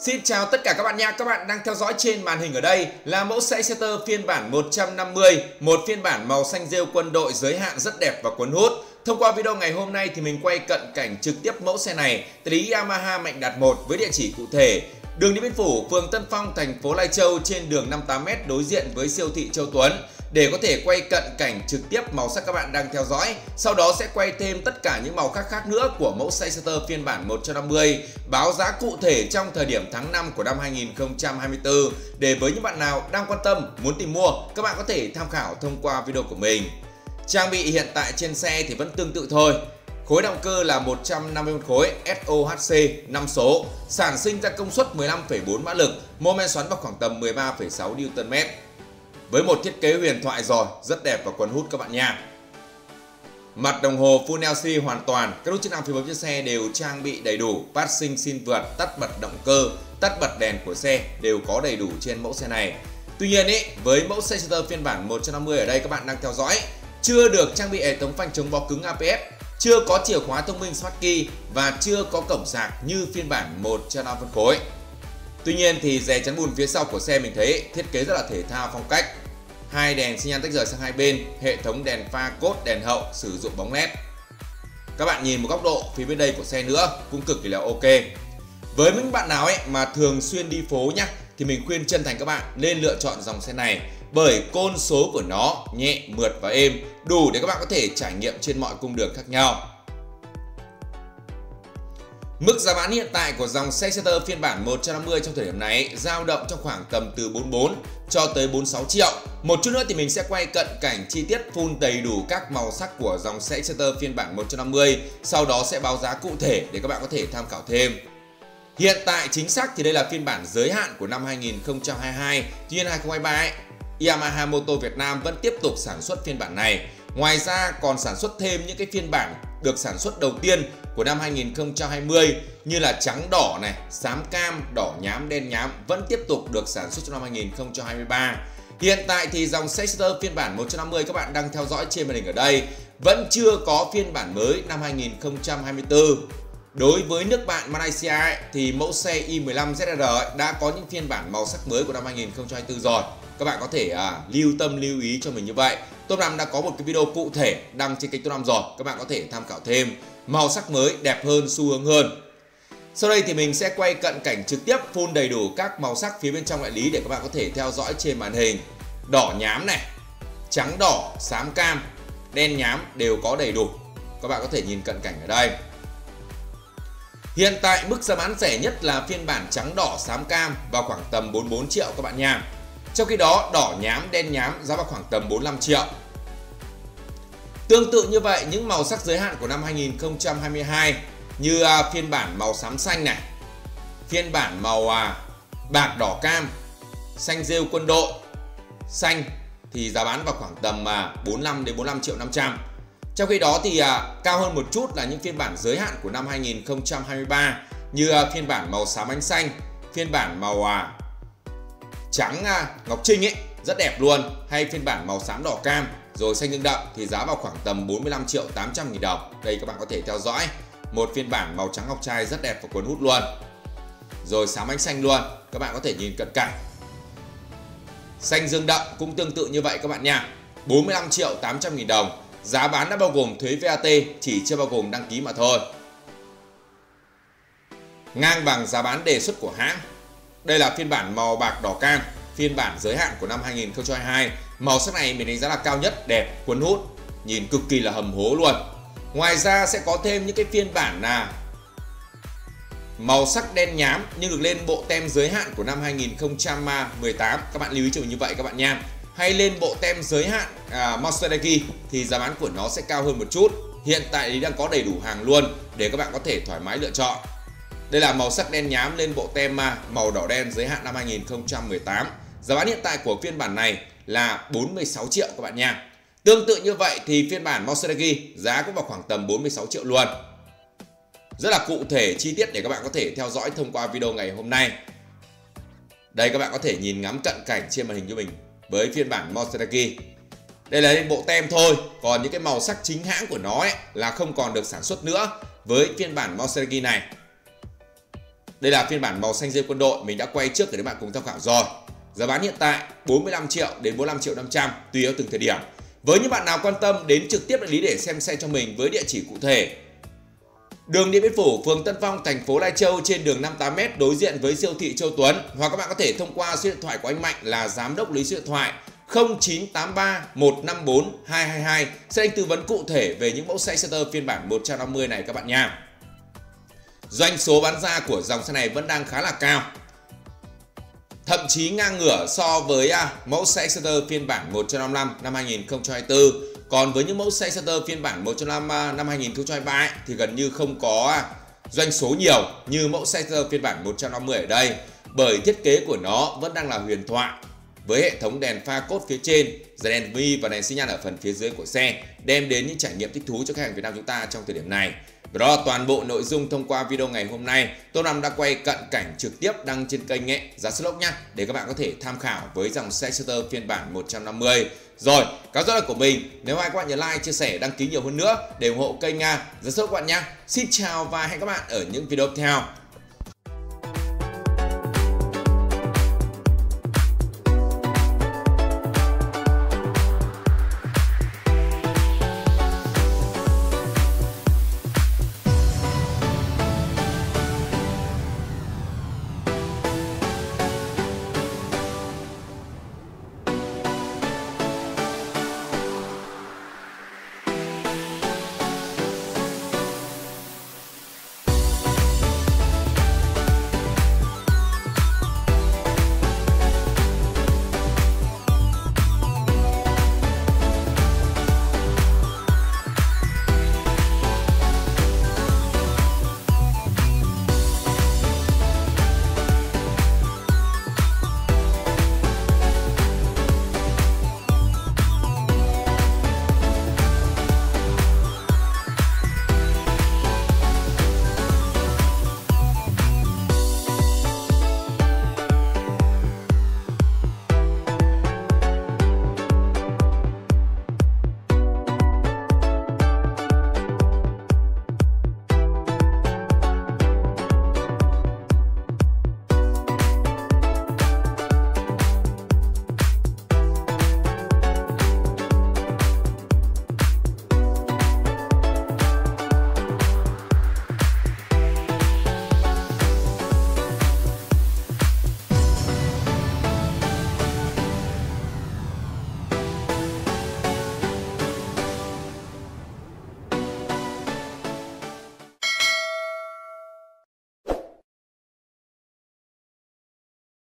Xin chào tất cả các bạn nha, các bạn đang theo dõi trên màn hình ở đây là mẫu xe Exciter phiên bản 150, một phiên bản màu xanh rêu quân đội giới hạn rất đẹp và cuốn hút. Thông qua video ngày hôm nay thì mình quay cận cảnh trực tiếp mẫu xe này tại lý Yamaha Mạnh Đạt 1 với địa chỉ cụ thể. Đường Điện Biên Phủ, phường Tân Phong, thành phố Lai Châu trên đường 58m đối diện với siêu thị Châu Tuấn để có thể quay cận cảnh trực tiếp màu sắc các bạn đang theo dõi. Sau đó sẽ quay thêm tất cả những màu khác khác nữa của mẫu xe phiên bản 150, báo giá cụ thể trong thời điểm tháng 5 của năm 2024 để với những bạn nào đang quan tâm muốn tìm mua, các bạn có thể tham khảo thông qua video của mình. Trang bị hiện tại trên xe thì vẫn tương tự thôi. Khối động cơ là 151 khối SOHC 5 số, sản sinh ra công suất 15,4 mã lực, mô men xoắn vào khoảng tầm 13,6 Nm. Với một thiết kế huyền thoại rồi, rất đẹp và cuốn hút các bạn nha. Mặt đồng hồ Full LC hoàn toàn, các nút chức năng phía bấm trên xe đều trang bị đầy đủ, phát sinh xin vượt, tắt bật động cơ, tắt bật đèn của xe đều có đầy đủ trên mẫu xe này. Tuy nhiên ý, với mẫu xe phiên bản 150 ở đây các bạn đang theo dõi, chưa được trang bị hệ thống phanh chống bó cứng ABS, chưa có chìa khóa thông minh Smart Key và chưa có cổng sạc như phiên bản 1.5 phân khối. Tuy nhiên thì rè chắn bùn phía sau của xe mình thấy thiết kế rất là thể thao phong cách. Hai đèn xi nhan tách rời sang hai bên, hệ thống đèn pha cốt đèn hậu sử dụng bóng led. Các bạn nhìn một góc độ phía bên đây của xe nữa cũng cực kỳ là ok. Với những bạn nào ấy mà thường xuyên đi phố nhá thì mình khuyên chân thành các bạn nên lựa chọn dòng xe này bởi côn số của nó nhẹ, mượt và êm, đủ để các bạn có thể trải nghiệm trên mọi cung đường khác nhau. Mức giá bán hiện tại của dòng xe Exciter phiên bản 150 trong thời điểm này dao động trong khoảng tầm từ 44 cho tới 46 triệu. Một chút nữa thì mình sẽ quay cận cảnh chi tiết full đầy đủ các màu sắc của dòng xe Exciter phiên bản 150, sau đó sẽ báo giá cụ thể để các bạn có thể tham khảo thêm. Hiện tại chính xác thì đây là phiên bản giới hạn của năm 2022, tuy nhiên 2023 ấy, Yamaha Motor Việt Nam vẫn tiếp tục sản xuất phiên bản này. Ngoài ra còn sản xuất thêm những cái phiên bản được sản xuất đầu tiên của năm 2020 như là trắng đỏ này, xám cam, đỏ nhám, đen nhám vẫn tiếp tục được sản xuất trong năm 2023. Hiện tại thì dòng Sexter phiên bản 150 các bạn đang theo dõi trên màn hình ở đây vẫn chưa có phiên bản mới năm 2024. Đối với nước bạn Malaysia ấy, thì mẫu xe i15 ZR đã có những phiên bản màu sắc mới của năm 2024 rồi. Các bạn có thể à, lưu tâm lưu ý cho mình như vậy. Top 5 đã có một cái video cụ thể đăng trên kênh Top 5 rồi. Các bạn có thể tham khảo thêm màu sắc mới đẹp hơn, xu hướng hơn. Sau đây thì mình sẽ quay cận cảnh trực tiếp full đầy đủ các màu sắc phía bên trong đại lý để các bạn có thể theo dõi trên màn hình. Đỏ nhám này, trắng đỏ, xám cam, đen nhám đều có đầy đủ. Các bạn có thể nhìn cận cảnh ở đây. Hiện tại mức giá bán rẻ nhất là phiên bản trắng đỏ xám cam vào khoảng tầm 44 triệu các bạn nha. Trong khi đó đỏ nhám đen nhám giá vào khoảng tầm 45 triệu. Tương tự như vậy những màu sắc giới hạn của năm 2022 như à, phiên bản màu xám xanh này, phiên bản màu à, bạc đỏ cam, xanh rêu quân đội, xanh thì giá bán vào khoảng tầm à, 45 đến 45 triệu 500. Trong khi đó thì cao hơn một chút là những phiên bản giới hạn của năm 2023 như phiên bản màu xám ánh xanh, phiên bản màu trắng à, ngọc trinh ấy, rất đẹp luôn. Hay phiên bản màu xám đỏ cam, rồi xanh dương đậm thì giá vào khoảng tầm 45 triệu 800 nghìn đồng. Đây các bạn có thể theo dõi. Một phiên bản màu trắng ngọc trai rất đẹp và cuốn hút luôn. Rồi xám ánh xanh luôn, các bạn có thể nhìn cận cảnh. Xanh dương đậm cũng tương tự như vậy các bạn nha. 45 triệu 800 nghìn đồng. Giá bán đã bao gồm thuế VAT chỉ chưa bao gồm đăng ký mà thôi. Ngang bằng giá bán đề xuất của hãng đây là phiên bản màu bạc đỏ cam, phiên bản giới hạn của năm 2022. Màu sắc này mình đánh giá là cao nhất, đẹp, cuốn hút, nhìn cực kỳ là hầm hố luôn. Ngoài ra sẽ có thêm những cái phiên bản là màu sắc đen nhám nhưng được lên bộ tem giới hạn của năm 2018. Các bạn lưu ý cho mình như vậy các bạn nha. Hay lên bộ tem giới hạn à, Maserati thì giá bán của nó sẽ cao hơn một chút. Hiện tại thì đang có đầy đủ hàng luôn để các bạn có thể thoải mái lựa chọn. Đây là màu sắc đen nhám lên bộ tem màu đỏ đen giới hạn năm 2018. Giá bán hiện tại của phiên bản này là 46 triệu các bạn nha. Tương tự như vậy thì phiên bản Maserati giá cũng vào khoảng tầm 46 triệu luôn. Rất là cụ thể chi tiết để các bạn có thể theo dõi thông qua video ngày hôm nay. Đây các bạn có thể nhìn ngắm cận cảnh trên màn hình cho mình với phiên bản Maserati. Đây là lên bộ tem thôi, còn những cái màu sắc chính hãng của nó ấy là không còn được sản xuất nữa với phiên bản Maserati này. Đây là phiên bản màu xanh rêu quân đội mình đã quay trước để các bạn cùng tham khảo rồi. Giá bán hiện tại 45 triệu đến 45 triệu 500 tùy theo từng thời điểm. Với những bạn nào quan tâm đến trực tiếp đại lý để xem xe cho mình với địa chỉ cụ thể Đường Điện Biên Phủ, phường Tân Phong, thành phố Lai Châu trên đường 58m đối diện với siêu thị Châu Tuấn hoặc các bạn có thể thông qua số điện thoại của anh Mạnh là giám đốc lý số điện thoại 0983 154 222 sẽ anh tư vấn cụ thể về những mẫu xe Exciter phiên bản 150 này các bạn nha. Doanh số bán ra của dòng xe này vẫn đang khá là cao. Thậm chí ngang ngửa so với à, mẫu xe Exciter phiên bản 155 năm 2024 còn với những mẫu xe Exciter phiên bản 155 năm à, 2023 ấy, thì gần như không có à, doanh số nhiều như mẫu xe Exciter phiên bản 150 ở đây bởi thiết kế của nó vẫn đang là huyền thoại với hệ thống đèn pha cốt phía trên, đèn vi và đèn xi nhan ở phần phía dưới của xe đem đến những trải nghiệm thích thú cho khách hàng Việt Nam chúng ta trong thời điểm này. Và đó là toàn bộ nội dung thông qua video ngày hôm nay. Tô Nam đã quay cận cảnh trực tiếp đăng trên kênh nghệ giá slot nhé để các bạn có thể tham khảo với dòng xe Exciter phiên bản 150. Rồi, cáo rất là của mình. Nếu ai các bạn nhớ like, chia sẻ, đăng ký nhiều hơn nữa để ủng hộ kênh Nga giá slot các bạn nhé. Xin chào và hẹn các bạn ở những video tiếp theo.